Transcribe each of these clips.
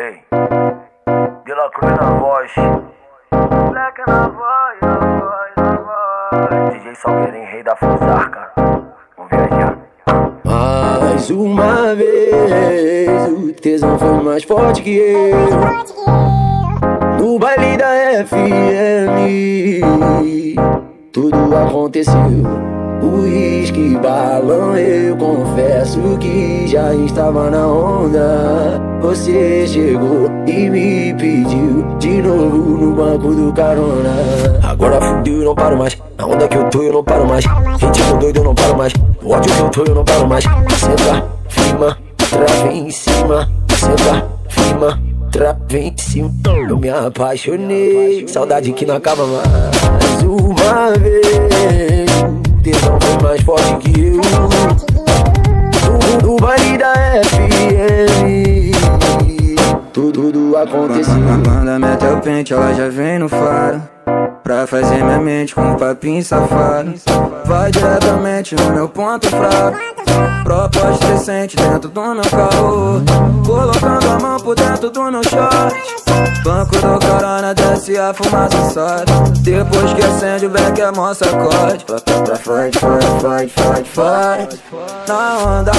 Ei, Dela Cruz na voz. Black na voz, na voz, na voz. DJ Salgueirinho, rei da Fusarca. Vamos viajar. Mais uma vez, o tesão foi mais forte que eu. No baile da FM, tudo aconteceu. Uísque, balão, eu confesso que já estava na onda. Você chegou e me pediu de novo no banco do carona. Agora fudeu, eu não paro mais. Na onda que eu tô, eu não paro mais. Ritmo doido, eu não paro mais. O ódio que eu tô, eu não paro mais. Senta, firma, trava em cima. Senta, firma, trava em cima. Eu me apaixonei. Saudade que não acaba mais. Uma vez FM Tudo, tudo aconteceu A banda mete o pente, ela já vem no faro Pra fazer minha mente com um papinho safado. Vai diretamente no meu ponto fraco. Proposta decente dentro do meu carro Colocando a mão por dentro do meu short Banco do corona desce a fumaça sobe. Depois que acende o beck é mó sacode Pra, pra, pra fight, fight, fight Na onda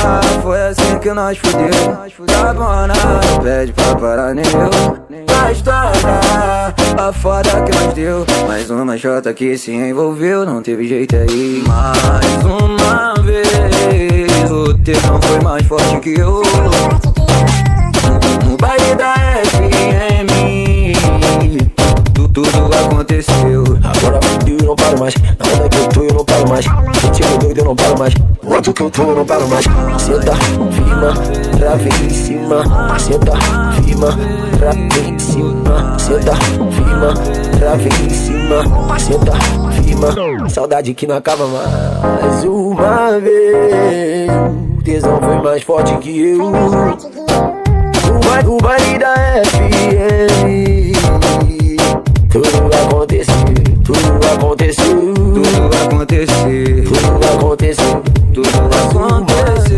foi assim que nós fudeu. Da bona pede pra parar nem eu História, a foda que nós deu Mais uma jota que se envolveu, não teve jeito aí. Mais uma vez, o tesão foi mais forte que eu. No baile da FM tu- Tudo aconteceu não paro mais. Na onda que eu tô, eu não paro mais. Ritmo doido, eu não paro mais. quanto que eu tô, eu não paro mais. Senta, firma, trave em cima. Senta, firma, trave em cima. Senta, firma, trave em cima. Senta, firma. Saudade que não acaba mais uma vez. O tesão foi mais forte que eu. O baile da FM. Tudo aconteceu acontecer, tudo vai acontecer, tudo vai acontecer, tudo vai acontecer.